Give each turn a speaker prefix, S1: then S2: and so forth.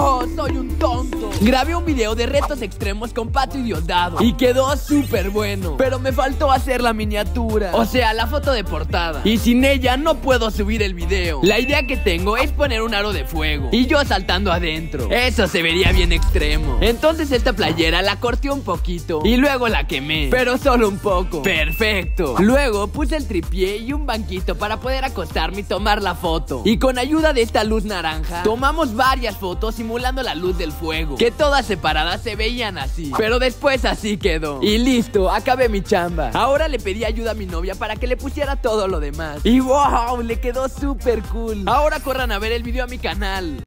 S1: Soy un tonto. Grabé un video de retos extremos con Pato y Diosdado y quedó súper bueno. Pero me faltó hacer la miniatura, o sea, la foto de portada. Y sin ella no puedo subir el video. La idea que tengo es poner un aro de fuego y yo saltando adentro. Eso se vería bien extremo. Entonces esta playera la corté un poquito y luego la quemé, pero solo un poco. Perfecto. Luego puse el tripié y un banquito para poder acostarme y tomar la foto. Y con ayuda de esta luz naranja, tomamos varias fotos simulando la luz del fuego, que todas separadas se veían así. Pero después así quedó. Y listo, acabé mi chamba. Ahora le pedí ayuda a mi novia para que le pusiera todo lo demás. Y wow, le quedó súper cool. Ahora corran a ver el video a mi canal.